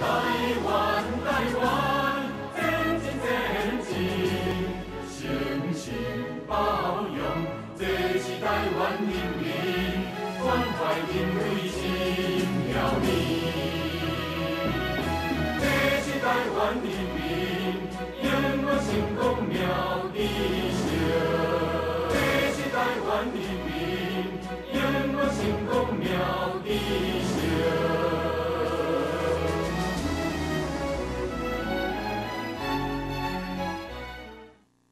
台湾，台湾真真真情真心包容这是贷款人民关怀这是台湾人民拥我成功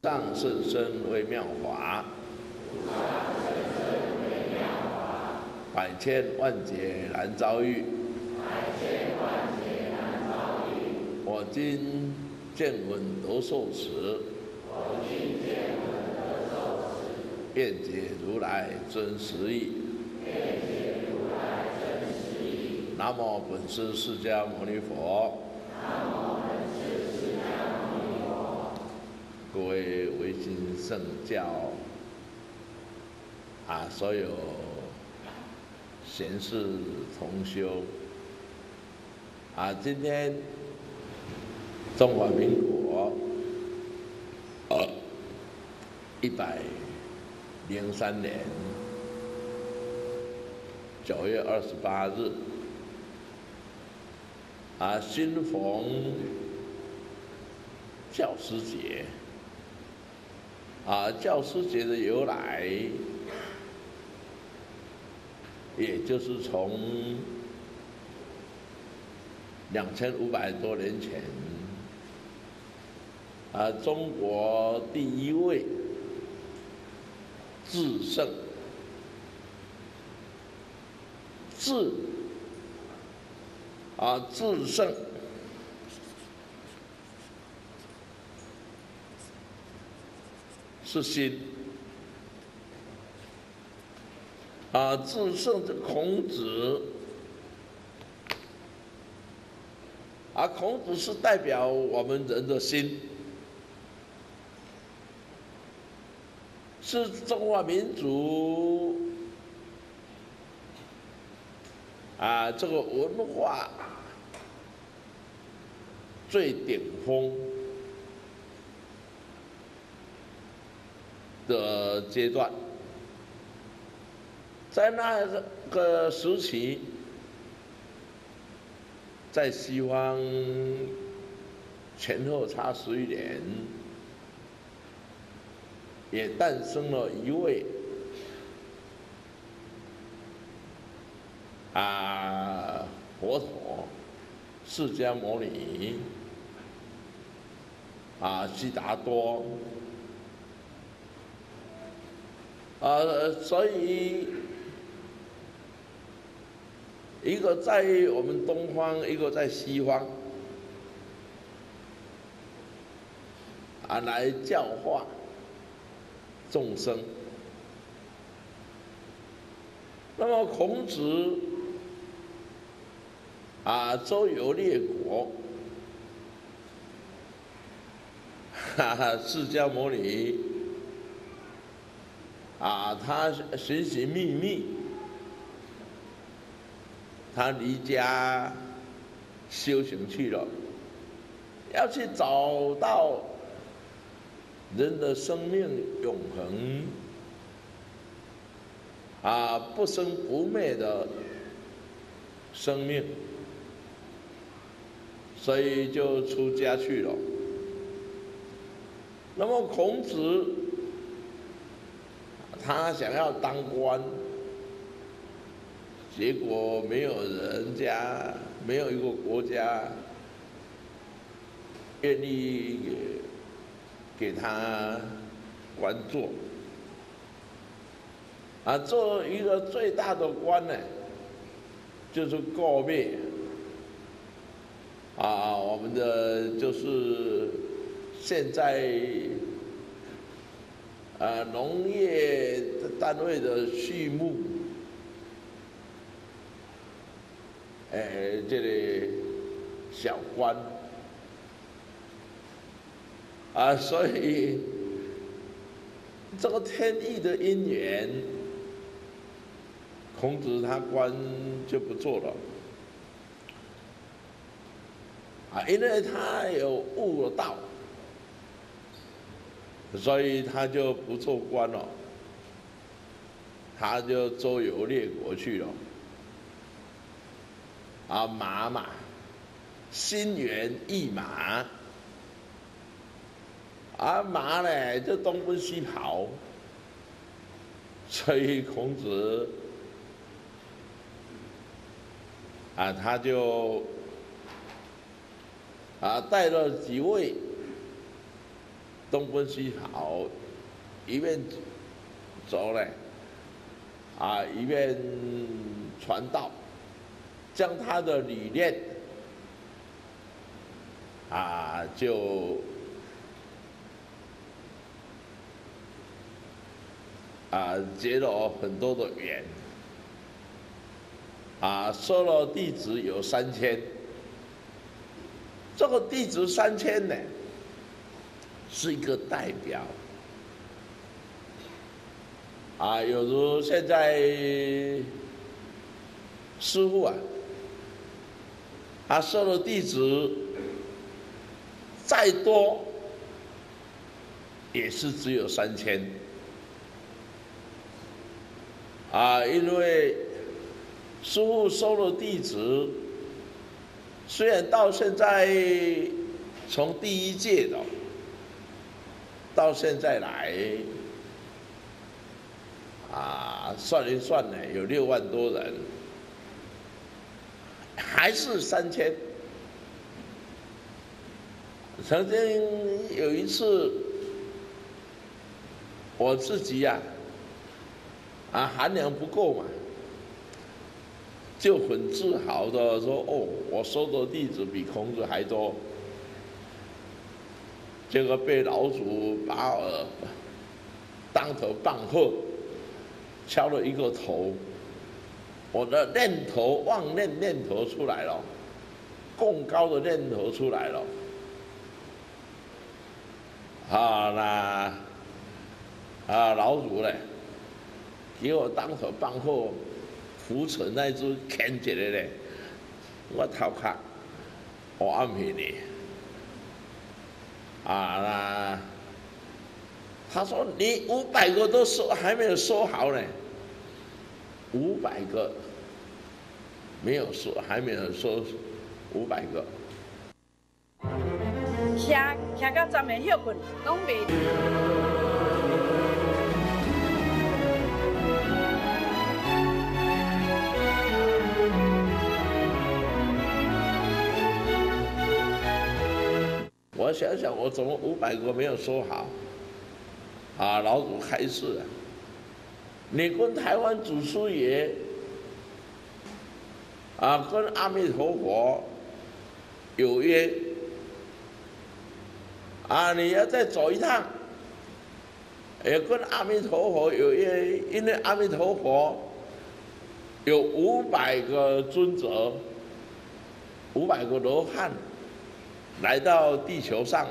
上甚深微妙法，百千万劫难遭遇。我今见闻得受持，愿解如来真实义。南无本师释迦牟尼佛。各位维新圣教啊，所有贤士同修啊，今天中华民国呃一百零三年九月二十八日啊，新逢教师节。啊，教师节的由来，也就是从两千五百多年前，啊，中国第一位至圣、至啊至圣。是心啊，至圣的孔子啊，孔子是代表我们人的心，是中华民族啊这个文化最顶峰。的阶段，在那个时期，在西方前后差十余年，也诞生了一位啊佛陀，释迦牟尼啊悉达多。啊，所以一个在我们东方，一个在西方，啊，来教化众生。那么孔子啊，周游列国，哈 哈，释迦牟尼。啊，他寻寻觅觅，他离家修行去了，要去找到人的生命永恒，啊，不生不灭的生命，所以就出家去了。那么孔子。他想要当官，结果没有人家，没有一个国家愿意给给他官做。啊，做一个最大的官呢，就是告灭。啊，我们的就是现在。啊，农业单位的畜牧，哎，这里小官，啊，所以这个天意的因缘，孔子他官就不做了，啊，因为他有悟道，所以他就不做官了，他就周游列国去了。啊，马嘛，心猿意马，啊马呢就东奔西跑，所以孔子啊他就啊带了几位东奔西跑，一边走嘞，啊一边传道。将他的理念啊，就啊结了很多的缘啊，收了弟子有三千。这个弟子三千呢，是一个代表啊，有如现在师傅啊。他收的弟子再多，也是只有三千啊！因为师傅收了弟子，虽然到现在从第一届的到现在来啊，算一算呢，有六万多人。还是三千。曾经有一次，我自己呀，啊寒粮不够嘛，就很自豪的说：“哦，我收的弟子比孔子还多。”结果被老祖把我当头棒喝，敲了一个头。我的念头妄念念头出来了，更高的念头出来了，啊那啊老祖嘞，给我当头棒喝，扶持那只牵起来嘞，我头壳，我安排你，啊那，他说你五百个都说还没有说好呢。五百个没有说，还没有说五百个。听听到咱们休困，拢未。我想想，我怎么五百个没有说好？啊，老祖开示。你跟台湾祖师爷啊，跟阿弥陀佛有约啊，你要再走一趟，也跟阿弥陀佛有约，因为阿弥陀佛有五百个尊者，五百个罗汉来到地球上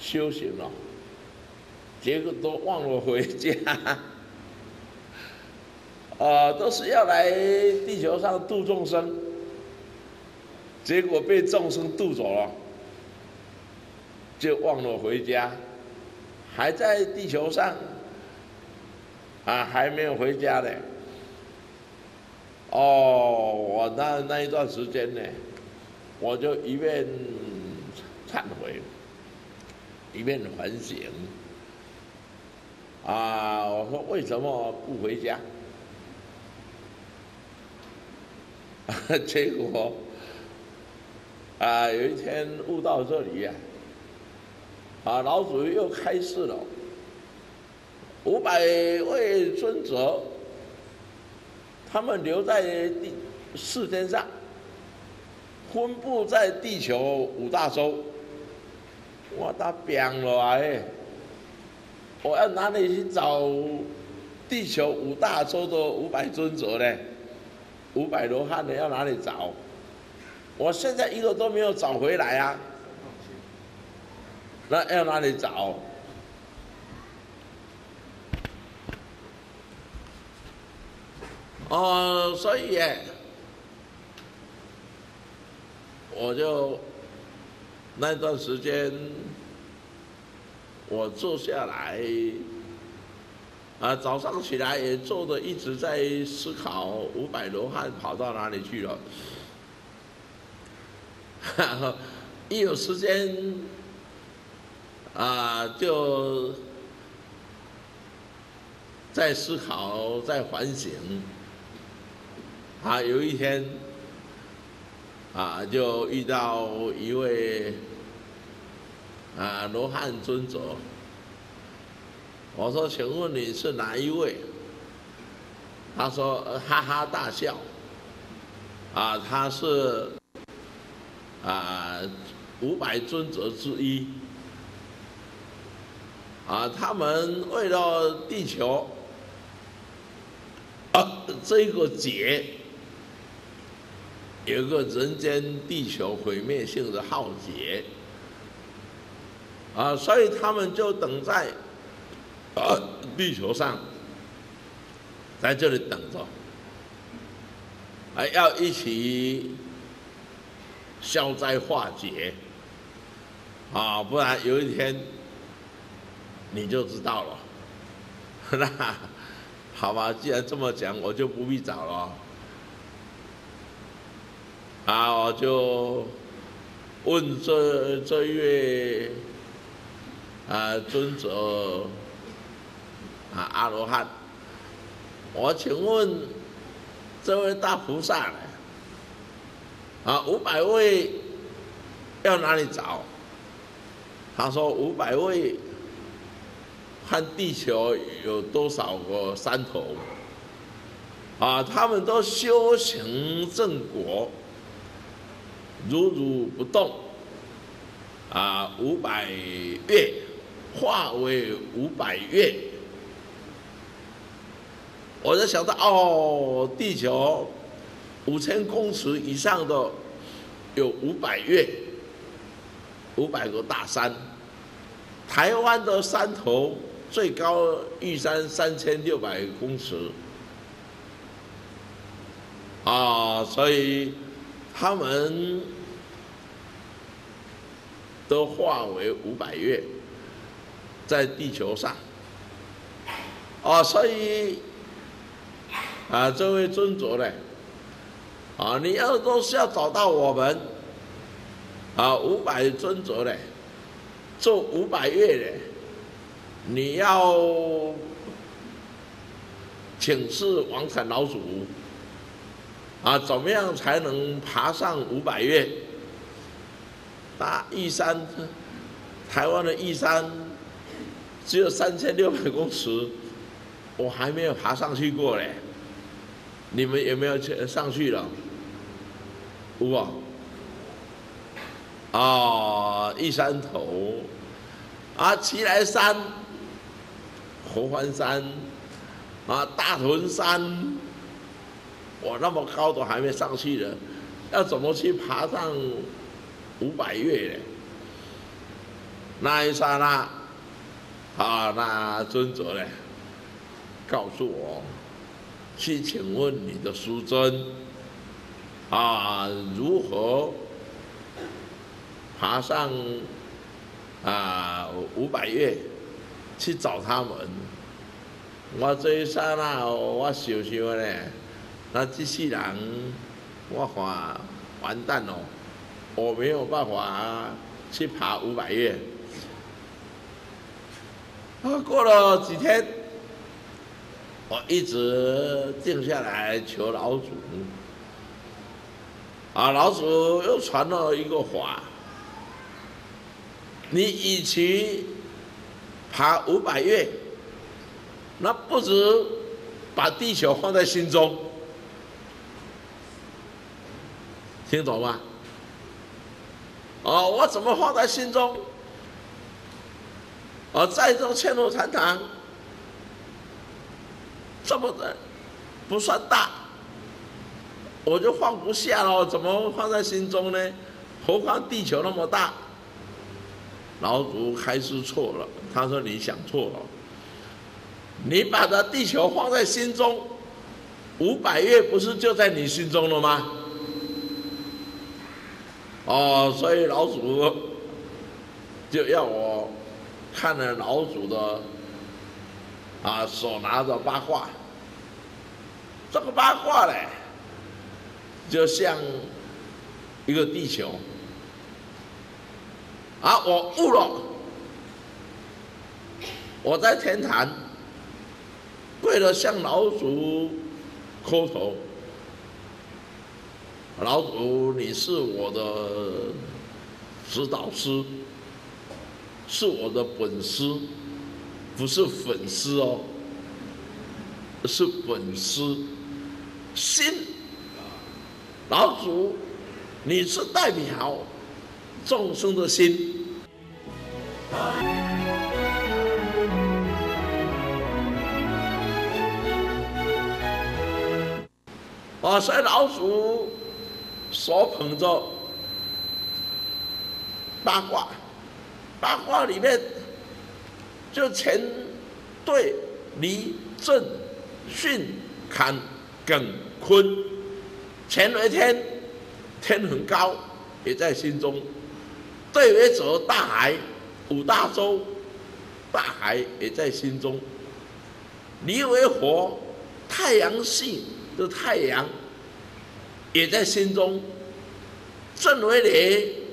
修行了，结果都忘了回家。啊，都是要来地球上度众生，结果被众生渡走了，就忘了回家，还在地球上，啊，还没有回家呢。哦，我那那一段时间呢，我就一面忏悔，一面反省，啊，我说为什么不回家？结果啊，有一天悟到这里呀，啊，老祖又开示了，五百位尊者，他们留在地世间上，分布在地球五大洲。我打扁了哎，我要哪里去找地球五大洲的五百尊者呢？五百罗汉的要哪里找？我现在一个都没有找回来啊！那要哪里找？哦，所以，我就那段时间，我坐下来，啊，早上起来也坐着，一直在思考五百罗汉跑到哪里去了。一有时间，啊，就在思考，在反省。啊，有一天。啊，就遇到一位啊罗汉尊者，我说，请问你是哪一位？他说哈哈大笑，啊，他是啊五百尊者之一，啊，他们为了地球啊这个劫。有个人间地球毁灭性的浩劫啊，所以他们就等在啊地球上，在这里等着，还要一起消灾化解啊，不然有一天你就知道了。那好吧，既然这么讲，我就不必找了。啊，我就问这这一位啊尊者啊阿罗汉，我请问这位大菩萨呢？啊，五百位要哪里找？他说五百位看地球有多少个山头？啊，他们都修行正果。如如不动，啊，五百月化为五百月，我就想到哦，地球五千公尺以上的有五百月，五百个大山，台湾的山头最高玉山三千六百公尺，啊，所以他们。都化为五百月，在地球上，啊，所以啊，这位尊者呢，啊，你要都是要找到我们，啊，五百尊者呢，做五百月的，你要请示王禅老祖，啊，怎么样才能爬上五百月？大玉山，台湾的玉山只有三千六百公尺，我还没有爬上去过嘞。你们有没有去上去了？有啊，玉山头，啊，奇来山、合欢山，啊，大屯山，我那么高都还没上去呢，要怎么去爬上？五百月呢，那一刹那，啊，那尊者呢，告诉我，去请问你的师尊，啊，如何爬上啊五百月去找他们？我这一刹那，我想想呢，那机器人，我看完蛋喽。我没有办法去爬五百月。啊，过了几天，我一直静下来求老祖。啊，老祖又传了一个话：你与其爬五百月，那不如把地球放在心中。听懂吗？哦，我怎么放在心中？哦，在这千罗禅堂，这么的不算大，我就放不下了。怎么放在心中呢？何况地球那么大？老祖还是错了，他说你想错了。你把这地球放在心中，五百月不是就在你心中了吗？哦，所以老祖就要我看了老祖的啊手拿着八卦，这个八卦嘞，就像一个地球，啊，我悟了，我在天坛跪了向老祖磕头。老祖，你是我的指导师，是我的本师，不是粉丝哦，是本师。心，老祖，你是代表众生的心。我说老祖。手捧着八卦，八卦里面就乾兑离震巽坎艮坤，乾为天，天很高，也在心中；兑为泽大海，五大洲，大海也在心中；离为火，太阳系的太阳。也在心中，正为你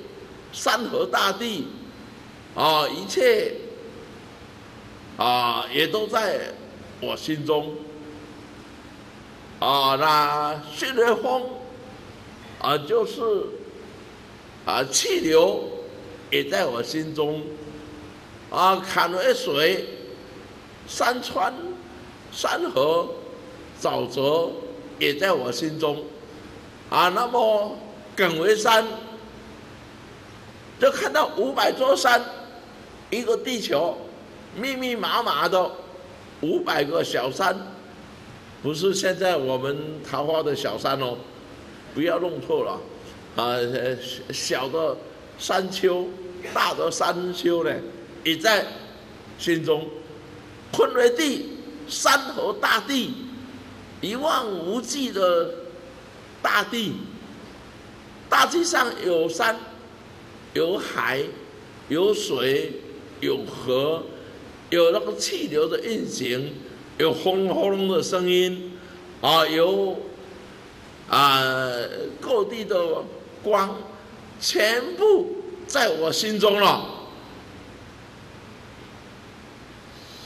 山河大地，啊，一切啊，也都在我心中。啊，那巽为风，啊，就是啊，气流也在我心中。啊，坎为水，山川、山河、沼泽也在我心中。啊，那么耿为山，就看到五百座山，一个地球，密密麻麻的五百个小山，不是现在我们桃花的小山哦，不要弄错了，啊，小的山丘，大的山丘呢，也在心中，坤为地，山河大地，一望无际的。大地，大地上有山，有海，有水，有河，有那个气流的运行，有轰隆轰隆的声音，啊，有啊各地的光，全部在我心中了，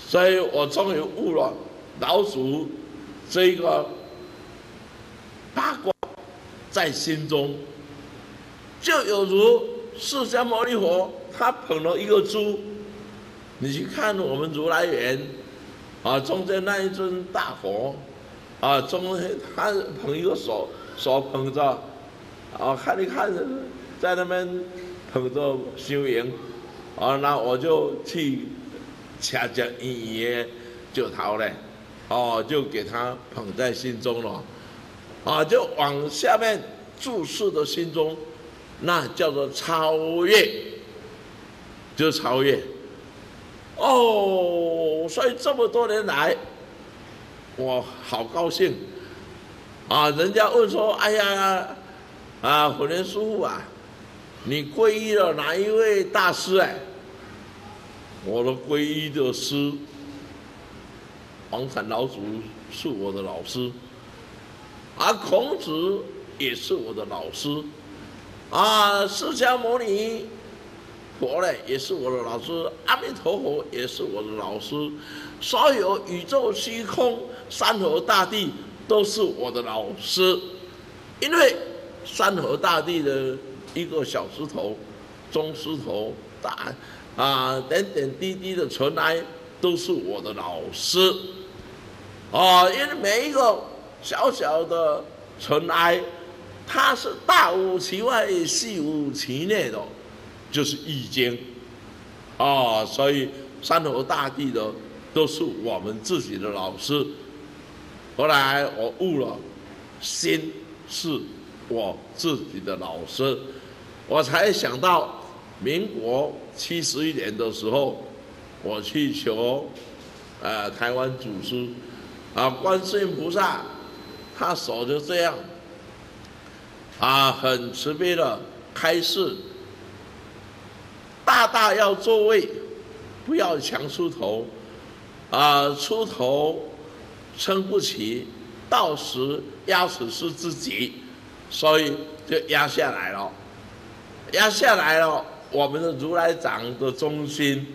所以我终于悟了老祖这个八卦。在心中，就有如释迦牟尼佛，他捧了一个珠。你去看我们如来园，啊，中间那一尊大佛，啊，中间他捧一个手，手捧着，啊，看一看，在那边捧着修行，啊，那我就去掐着一爷就逃了，哦，就给他捧在心中了。啊，就往下面注视的心中，那叫做超越，就超越。哦，所以这么多年来，我好高兴。啊，人家问说：“哎呀，啊，火莲师傅啊，你皈依了哪一位大师？”哎，我的皈依的师，黄禅老祖是我的老师。而孔子也是我的老师，啊，释迦牟尼佛呢也是我的老师，阿弥陀佛也是我的老师，所有宇宙虚空、山河大地都是我的老师，因为山河大地的一个小石头、中石头、大啊点点滴滴的尘埃都是我的老师，啊，因为每一个。小小的尘埃，它是大无其外，细无其内的，就是易经啊。所以山河大地的都是我们自己的老师。后来我悟了，心是我自己的老师，我才想到民国七十一年的时候，我去求呃台湾祖师啊，观世音菩萨。他手就这样，啊，很慈悲的开示，大大要作位，不要强出头，啊，出头撑不起，到时压死是自己，所以就压下来了，压下来了。我们的如来掌的中心，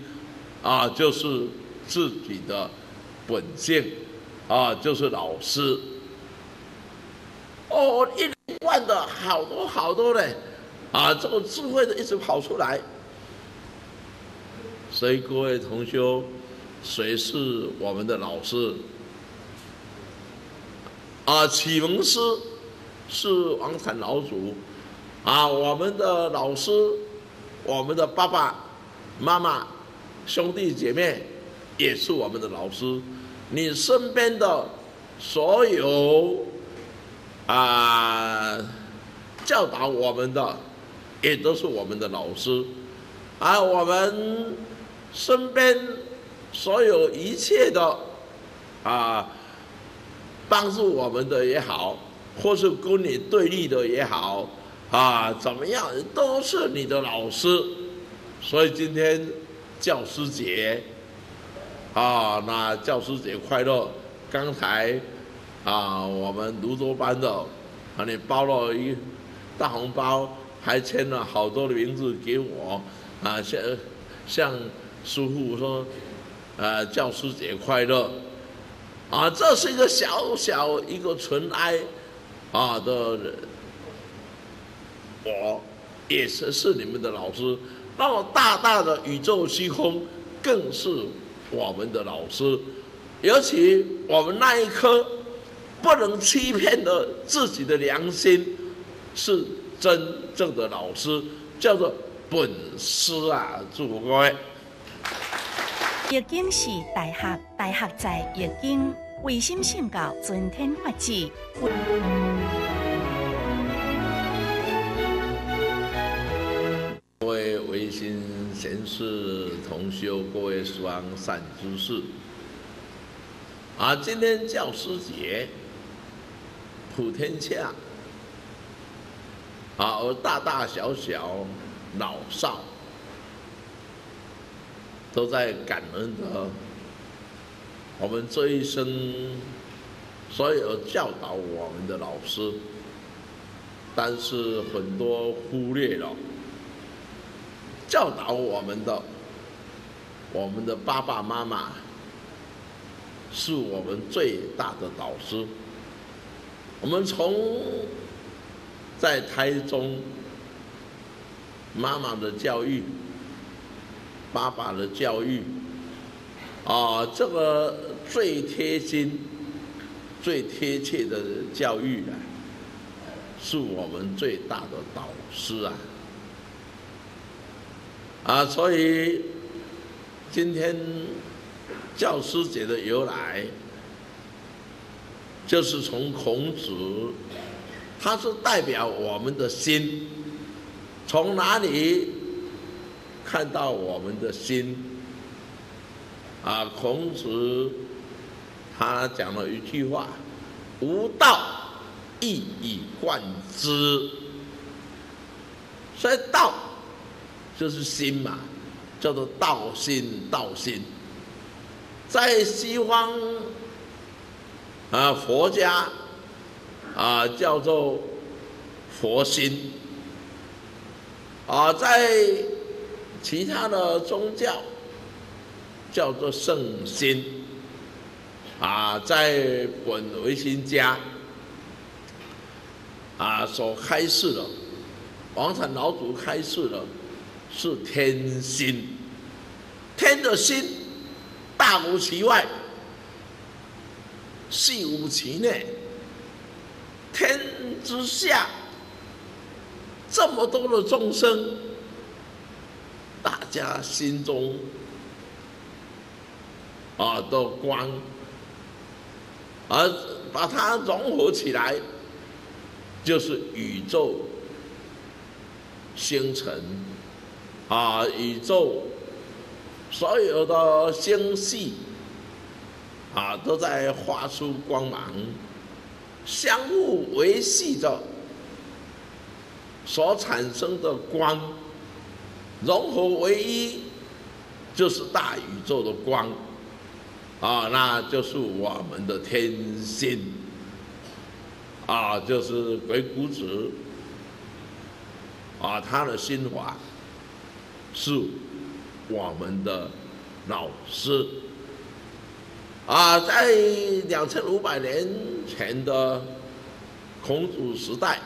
啊，就是自己的本性，啊，就是老师。哦，一连贯的好多好多的，啊，这个智慧的一直跑出来。所以各位同修，谁是我们的老师？啊，启蒙师是王禅老祖，啊，我们的老师，我们的爸爸妈妈、兄弟姐妹也是我们的老师。你身边的所有啊，教导我们的，也都是我们的老师，啊，我们。身边所有一切的啊，帮助我们的也好，或是跟你对立的也好啊，怎么样都是你的老师。所以今天教师节啊，那教师节快乐！刚才啊，我们泸州班的啊，你包了一大红包，还签了好多的名字给我啊，像像。师傅说：“呃，教师节快乐！啊，这是一个小小一个尘埃啊的人，我也是是你们的老师。那么大大的宇宙虚空更是我们的老师。尤其我们那一颗不能欺骗了自己的良心，是真正的老师，叫做本师啊！祝各位。”易经是大学，大学在易经，唯心信教，尊天法治。各位唯心贤士同修，各位双善知识，啊，今天教师节，普天下，啊，大大小小，老少。都在感恩的，我们这一生所有教导我们的老师，但是很多忽略了教导我们的，我们的爸爸妈妈是我们最大的导师。我们从在台中妈妈的教育。爸爸的教育，啊，这个最贴心、最贴切的教育啊，是我们最大的导师啊！啊，所以今天教师节的由来，就是从孔子，他是代表我们的心，从哪里？看到我们的心，啊，孔子他讲了一句话：“无道，一以贯之。”所以道就是心嘛，叫做道心，道心。在西方啊，佛家啊叫做佛心，啊在。其他的宗教叫做圣心，啊，在本维新家啊所开示的，王禅老祖开示的，是天心，天的心大无其外，是无其内，天之下这么多的众生。大家心中啊的光，而把它融合起来，就是宇宙星辰啊，宇宙所有的星系啊，都在发出光芒，相互维系着所产生的光。融合为一，就是大宇宙的光，啊，那就是我们的天心，啊，就是鬼谷子，啊，他的心法是我们的老师，啊，在两千五百年前的孔子时代，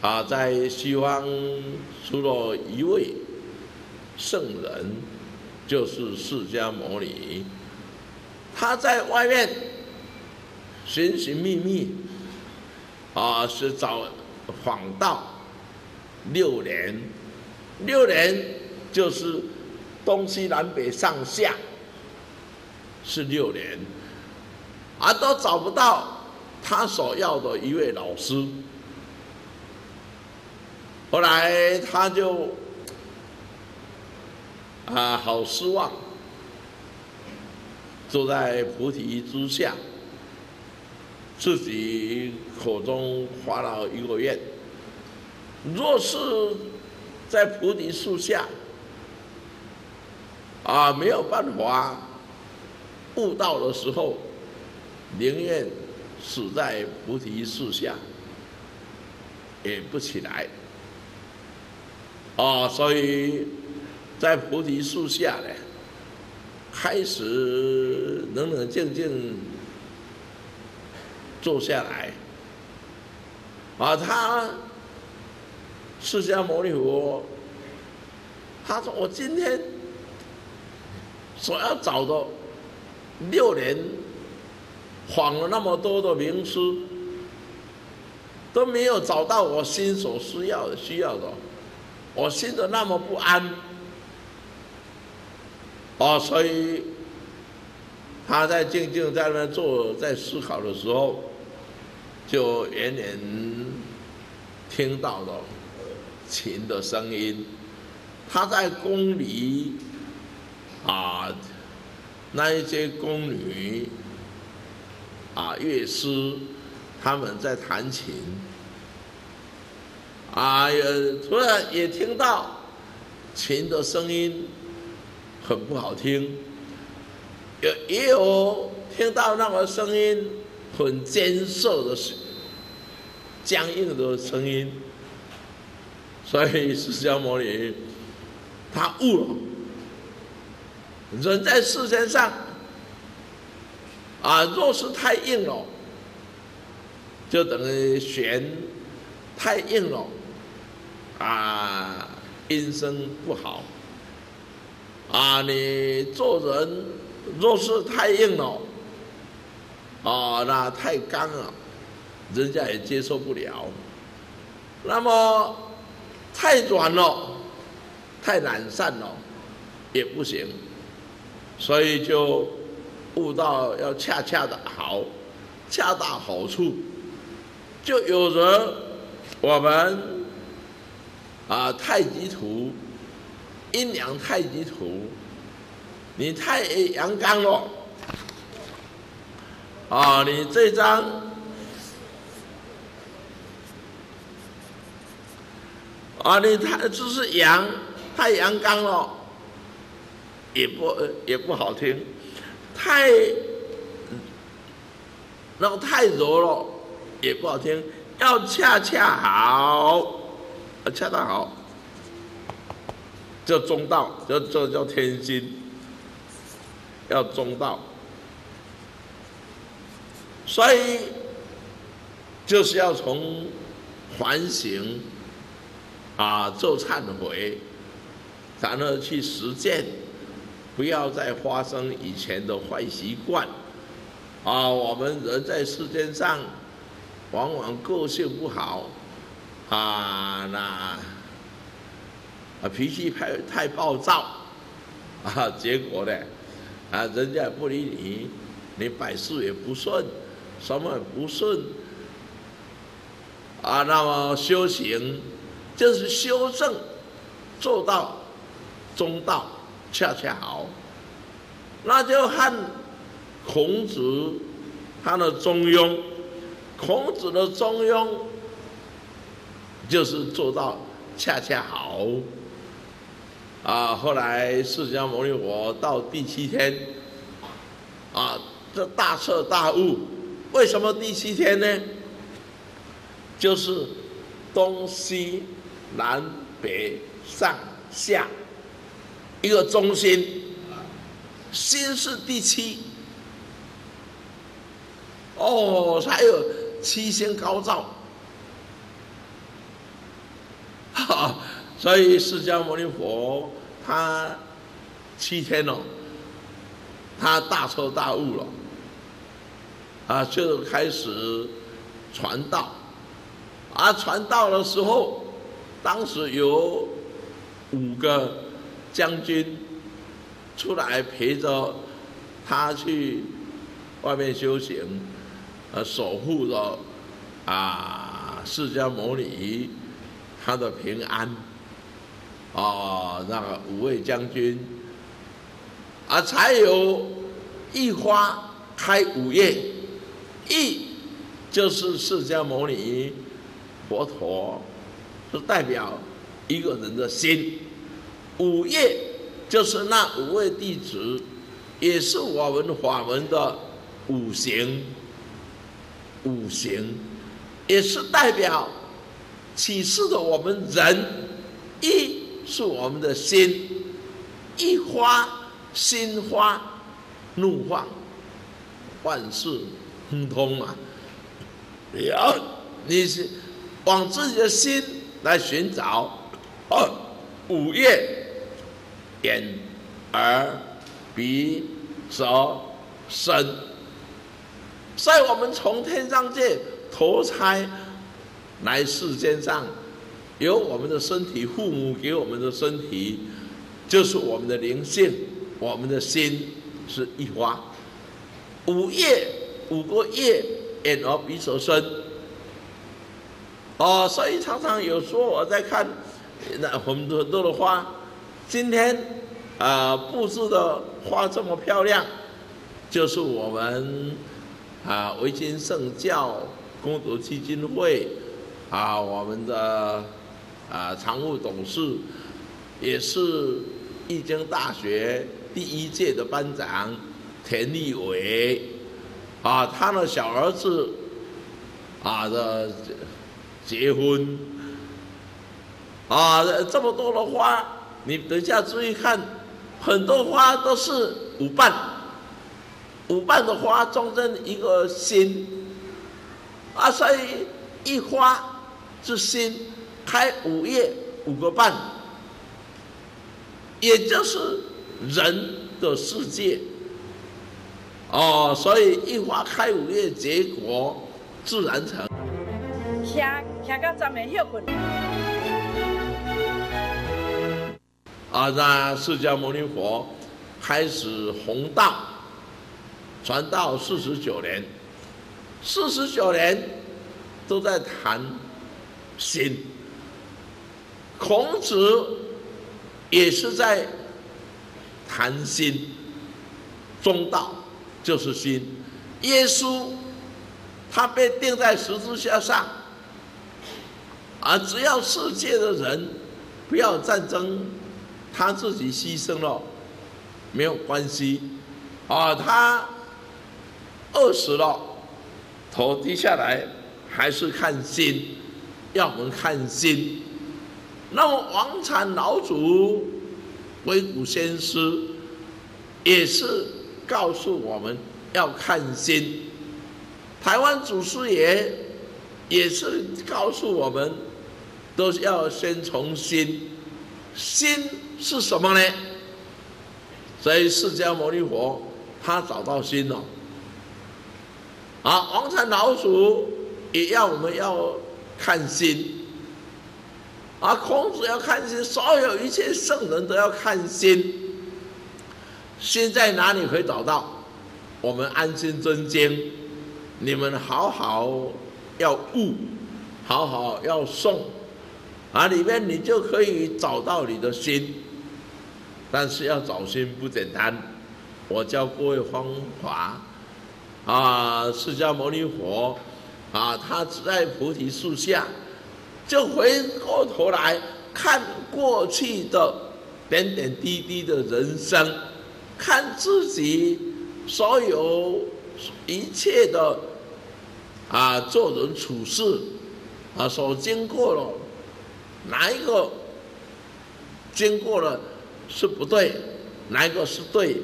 啊，在西方出了一位。圣人就是释迦牟尼，他在外面寻寻觅觅，啊，是找访道六年，六年就是东西南北上下是六年，啊，都找不到他所要的一位老师，后来他就。啊，好失望！坐在菩提之下，自己口中发了一个愿：若是在菩提树下，啊，没有办法悟道的时候，宁愿死在菩提树下，也不起来。啊，所以。在菩提树下呢，开始冷冷静静坐下来，啊，他释迦牟尼佛，他说：“我今天所要找的六年，访了那么多的名师，都没有找到我心所需要的需要的，我心的那么不安。”哦，所以他在静静在那坐，在思考的时候，就远远听到了琴的声音。他在宫里啊，那一些宫女啊，乐师他们在弹琴，啊，也突然也听到琴的声音。很不好听，也也有听到那个声音很艰涩的、僵硬的声音，所以释迦牟尼他悟了，人在世间上啊，若是太硬了，就等于弦太硬了，啊，音声不好。啊，你做人若是太硬了，啊，那太刚了，人家也接受不了。那么太软了，太懒散了，也不行。所以就悟到要恰恰的好，恰到好处，就有人我们啊太极图。阴阳太极图，你太阳刚了啊！你这张啊，你太就是阳太阳刚了，也不也不好听，太然后太柔了也不好听，要恰恰好，恰恰好。叫中道，叫这叫天心，要中道，所以就是要从反省啊，做忏悔，然后去实践，不要再发生以前的坏习惯啊。我们人在世间上，往往个性不好啊，那。啊，脾气太太暴躁，啊，结果呢，啊，人家不理你，你百事也不顺，什么也不顺，啊，那么修行就是修正，做到中道，恰恰好，那就和孔子他的中庸，孔子的中庸就是做到恰恰好。啊，后来释迦牟尼佛到第七天，啊，这大彻大悟，为什么第七天呢？就是东西南北上下一个中心，心是第七，哦，还有七星高照。哈，所以释迦牟尼佛他七天哦，他大彻大悟了，啊，就开始传道，啊，传道的时候，当时有五个将军出来陪着他去外面修行，呃，守护着啊释迦牟尼。他的平安，哦，那个五位将军，啊，才有一花开五叶，一就是释迦牟尼佛陀，是代表一个人的心，五叶就是那五位弟子，也是我们法门的五行，五行也是代表。启示的我们人，一是我们的心，一花心花怒放，万事亨通嘛。要你是往自己的心来寻找，二五叶眼耳鼻舌身，所以我们从天上界投胎。来世间上，有我们的身体，父母给我们的身体，就是我们的灵性，我们的心是一花，五叶五个叶，眼耳鼻舌身。哦，所以常常有说我在看那很多很多的花，今天啊布置的花这么漂亮，就是我们啊维新圣教功德基金会。啊，我们的啊常务董事，也是易经大学第一届的班长田立伟，啊，他的小儿子啊的结婚，啊，这么多的花，你等一下注意看，很多花都是五瓣，五瓣的花中间一个心，啊，所以一花。是心开五叶五个瓣，也就是人的世界。哦，所以一花开五叶，结果自然成。听听到咱们休困。啊，那释迦牟尼佛开始弘道，传道四十九年，四十九年都在谈。心，孔子也是在谈心，中道就是心。耶稣他被钉在十字架上，啊，只要世界的人不要战争，他自己牺牲了没有关系，啊，他饿死了，头低下来还是看心。要我们看心，那么王禅老祖、微古先师也是告诉我们要看心。台湾祖师爷也是告诉我们，都是要先从心。心是什么呢？所以释迦牟尼佛他找到心了。啊，王禅老祖也要我们要。看心，啊孔子要看心，所有一切圣人都要看心。心在哪里可以找到？我们安心真经，你们好好要悟，好好要诵，啊，里面你就可以找到你的心。但是要找心不简单，我教各位方法，啊，释迦牟尼佛。啊，他在菩提树下，就回过头来看过去的点点滴滴的人生，看自己所有一切的啊做人处事啊所经过了哪一个经过了是不对，哪一个是对，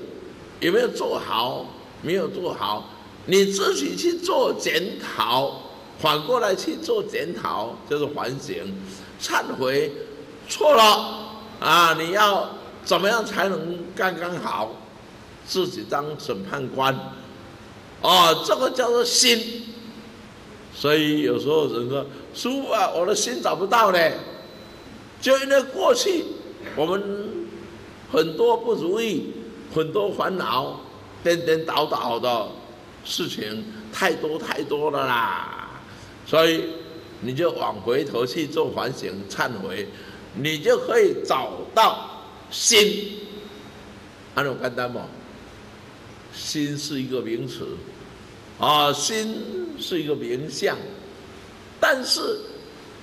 有没有做好？没有做好，你自己去做检讨，反过来去做检讨，就是反省、忏悔，错了。啊！你要怎么样才能刚刚好？自己当审判官，哦，这个叫做心。所以有时候人说：“师傅啊，我的心找不到呢。”就因为过去我们很多不如意、很多烦恼、颠颠倒倒的事情太多太多了啦，所以你就往回头去做反省、忏悔。你就可以找到心，安种简单吗？心是一个名词，啊，心是一个名相，但是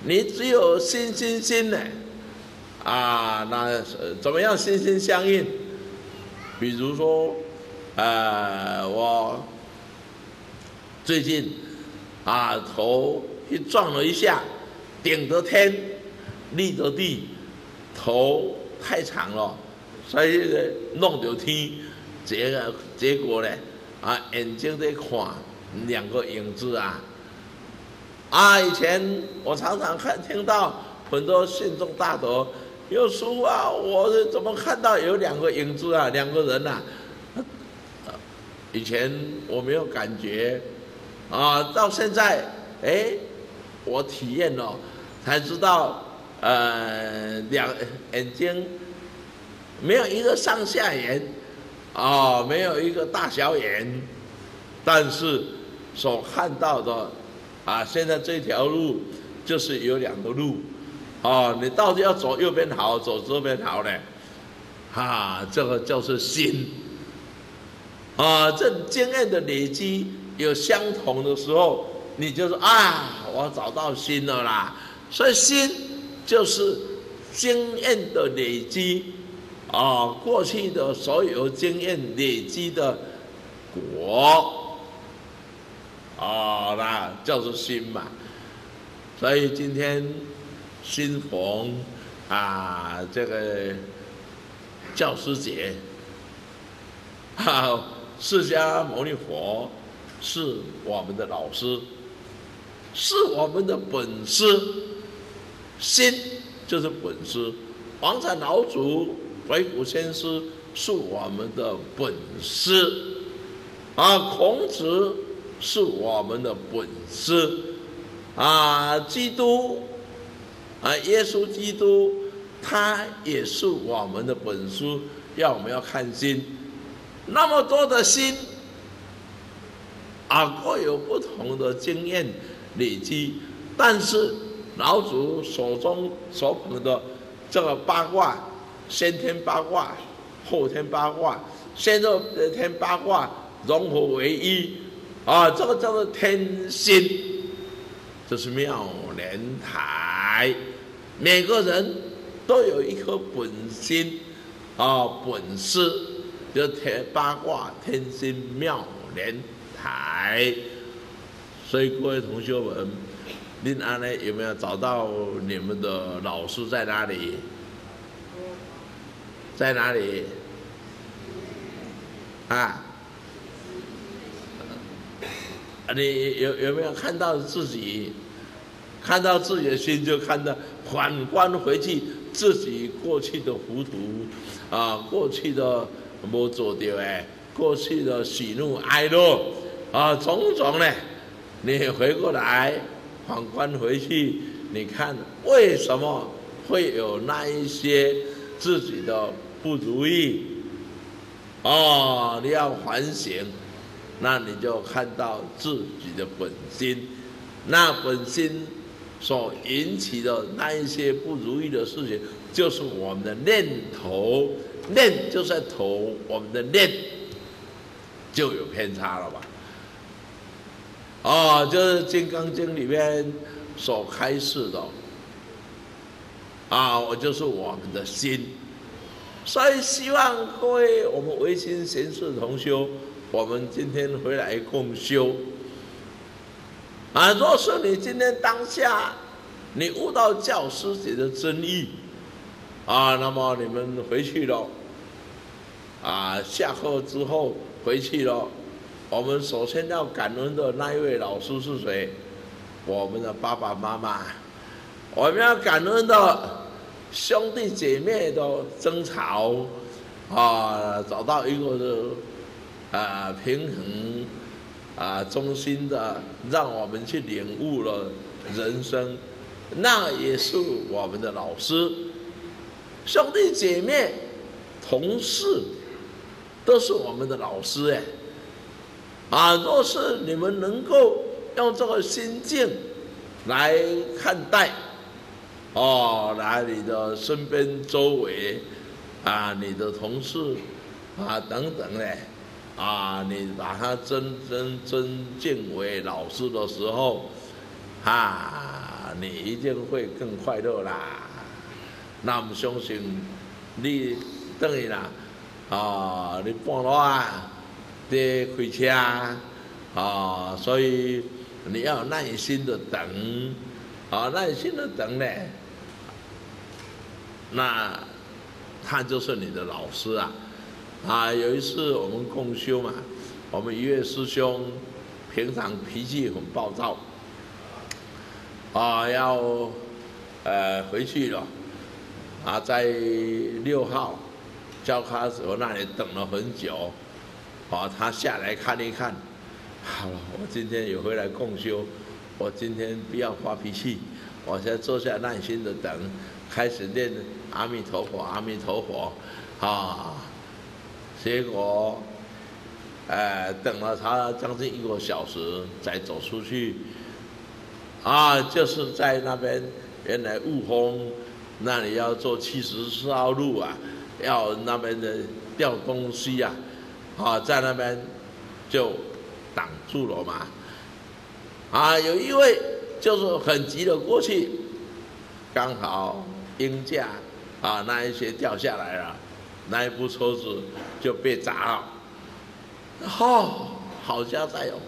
你只有心心心呢，啊，那怎么样心心相印？比如说，呃，我最近啊头一撞了一下，顶着天。立着地，头太长了，所以呢弄着天，结个结果呢，啊，眼睛在看两个影子啊，啊，以前我常常看听到很多信众大德有说啊，我怎么看到有两个影子啊，两个人呐？以前我没有感觉，啊，到现在，哎，我体验了，才知道。呃，两眼睛没有一个上下眼，啊，没有一个大小眼，但是所看到的，啊，现在这条路就是有两个路，哦，你到底要走右边好，走这边好呢？啊，这个就是心，啊，这经验的累积有相同的时候，你就说啊，我找到心了啦，所以心。就是经验的累积，啊，过去的所有经验累积的果，啊，那就是心嘛。所以今天新逢啊，这个教师节，哈，释迦牟尼佛是我们的老师，是我们的本师。心就是本师，王禅老祖、鬼谷先师是我们的本师，啊，孔子是我们的本师，啊，基督，啊，耶稣基督，他也是我们的本书，要我们要看心，那么多的心，啊，各有不同的经验累积，但是。老祖手中所捧的这个八卦，先天八卦、后天八卦、先后天八卦融合为一，啊，这个叫做天心，这是妙莲台。每个人都有一颗本心，啊，本事，就天八卦天心妙莲台。所以各位同学们。林安呢？有没有找到你们的老师在哪里？在哪里？啊？你有有没有看到自己？看到自己的心，就看到反观回去自己过去的糊涂啊，过去的没做对哎，过去的喜怒哀乐啊，种种呢，你回过来。反观回去，你看为什么会有那一些自己的不如意？哦，你要反省，那你就看到自己的本心，那本心所引起的那一些不如意的事情，就是我们的念头，念就在头，我们的念就有偏差了吧？哦，就是《金刚经》里面所开示的，啊，我就是我们的心，所以希望各位我们唯心贤士同修，我们今天回来共修。啊，若是你今天当下你悟到教师节的真意，啊，那么你们回去了，啊，下课之后回去了，我们首先要感恩的那一位老师是谁？我们的爸爸妈妈。我们要感恩的兄弟姐妹的争吵，啊，找到一个的啊平衡啊衷心的，让我们去领悟了人生，那也是我们的老师。兄弟姐妹、同事都是我们的老师哎，啊，若是你们能够用这个心境来看待。哦，来你的身边周围，啊，你的同事，啊等等嘞，啊，你把他尊尊尊敬为老师的时候，啊，你一定会更快乐啦。那么相信你等于啦，啊，你半路啊，得开车，啊，所以你要耐心的等，啊，耐心的等嘞。那他就是你的老师啊！啊，有一次我们共修嘛，我们一位师兄平常脾气很暴躁，啊，要呃回去了，啊，在六号教卡时候那里等了很久，啊，他下来看一看，好了，我今天也回来共修，我今天不要发脾气，我先坐下耐心的等。开始念阿弥陀佛，阿弥陀佛，啊，结果，呃，等了他将近一个小时才走出去，啊，就是在那边原来雾峰那里要做七十四号路啊，要那边的吊东西啊，啊，在那边就挡住了嘛，啊，有一位就是很急的过去，刚好。鹰架啊，那一些掉下来了，那一部车子就被砸了。哦，好家在哦，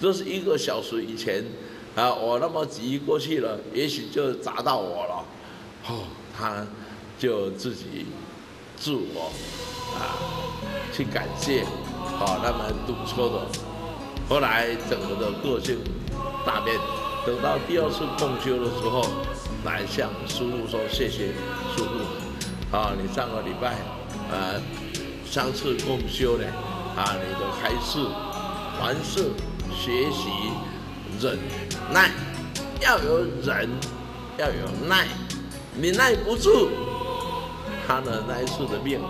这是一个小时以前啊，我那么急过去了，也许就砸到我了。哦，他就自己自我啊去感谢啊那么堵车的，后来整个的个性大变。等到第二次碰修的时候。来向师傅说谢谢，师傅啊！你上个礼拜，呃，上次共修呢，啊，你的开示，凡事学习忍耐，要有忍，要有耐，你耐不住，他的那一次的命，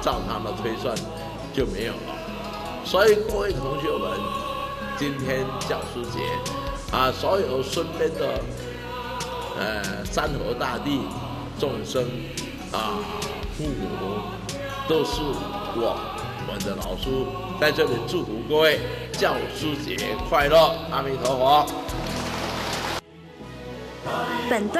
照他的推算就没有了。所以各位同学们，今天教师节，啊，所有身边的。呃，山河大地，众生啊，父母都是我们的老师，在这里祝福各位教师节快乐，阿弥陀佛。本段。